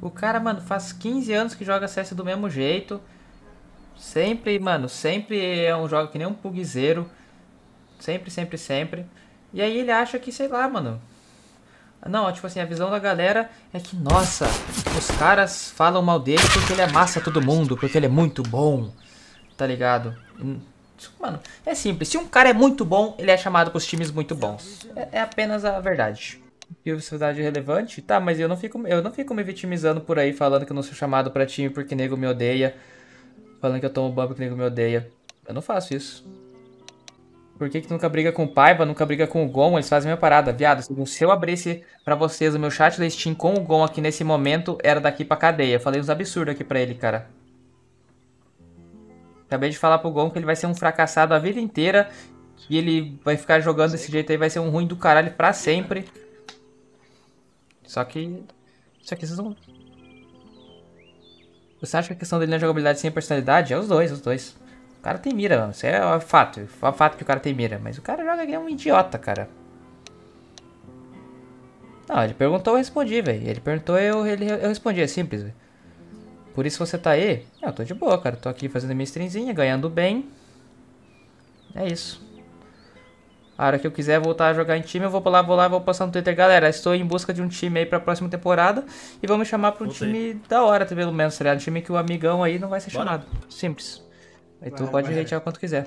O cara, mano, faz 15 anos que joga CS do mesmo jeito. Sempre, mano, sempre é um jogo que nem um pugzeiro. Sempre, sempre, sempre. E aí ele acha que, sei lá, mano. Não, tipo assim, a visão da galera é que, nossa, os caras falam mal dele porque ele amassa todo mundo, porque ele é muito bom. Tá ligado? Hum, Mano, é simples. Se um cara é muito bom, ele é chamado pros times muito bons. É, é apenas a verdade. Diversidade relevante? Tá, mas eu não fico, eu não fico me vitimizando por aí falando que eu não sou chamado pra time porque nego me odeia. Falando que eu tomo ban porque nego me odeia. Eu não faço isso. Por que, que tu nunca briga com o Paiva, nunca briga com o Gon? Eles fazem a minha parada, viado. Se eu abrisse pra vocês o meu chat da Steam com o Gon aqui nesse momento, era daqui pra cadeia. Eu falei uns absurdos aqui pra ele, cara. Acabei de falar pro Gon que ele vai ser um fracassado a vida inteira. Que ele vai ficar jogando desse jeito aí, vai ser um ruim do caralho pra sempre. Só que. Só que vocês não. Você acha que a questão dele na jogabilidade sem personalidade? É os dois, os dois. O cara tem mira, mano. Isso é fato. É fato que o cara tem mira. Mas o cara joga que é um idiota, cara. Não, ele perguntou, eu respondi, velho. Ele perguntou, eu, ele, eu respondi. É simples, velho. Por isso você tá aí? Eu tô de boa, cara. Tô aqui fazendo minha streamzinha, ganhando bem. É isso. A hora que eu quiser voltar a jogar em time, eu vou lá, vou lá, vou postar no Twitter. Galera, estou em busca de um time aí pra próxima temporada. E vamos chamar pra um Voltei. time da hora, pelo menos, tá ligado? Um time que o amigão aí não vai ser Bora. chamado. Simples. Aí tu Vai, pode vai. hatear quanto quiser.